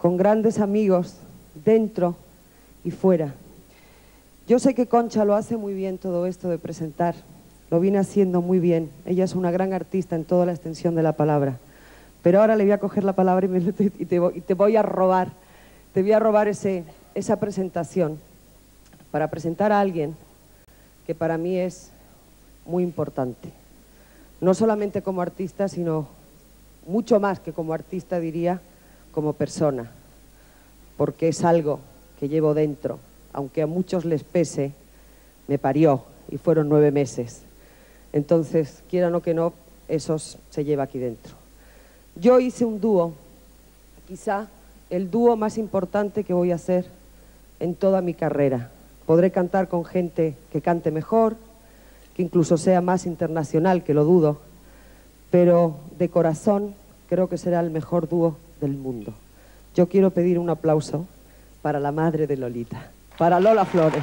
con grandes amigos dentro y fuera. Yo sé que Concha lo hace muy bien todo esto de presentar, lo viene haciendo muy bien. Ella es una gran artista en toda la extensión de la palabra. Pero ahora le voy a coger la palabra y, te, voy, a robar, te voy a robar ese, esa presentación para presentar a alguien que para mí es muy importante. No solamente como artista, sino mucho más que como artista, diría, como persona. Porque es algo que llevo dentro aunque a muchos les pese, me parió y fueron nueve meses. Entonces, quieran o que no, eso se lleva aquí dentro. Yo hice un dúo, quizá el dúo más importante que voy a hacer en toda mi carrera. Podré cantar con gente que cante mejor, que incluso sea más internacional, que lo dudo, pero de corazón creo que será el mejor dúo del mundo. Yo quiero pedir un aplauso para la madre de Lolita para Lola Flores.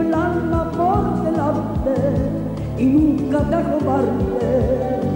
el alma por delante y nunca te robarte.